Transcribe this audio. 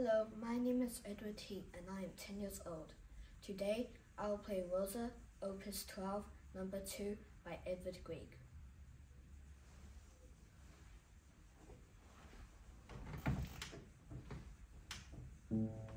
Hello, my name is Edward T, and I am 10 years old. Today, I will play Rosa, Opus 12, Number 2 by Edward Grieg. Mm -hmm.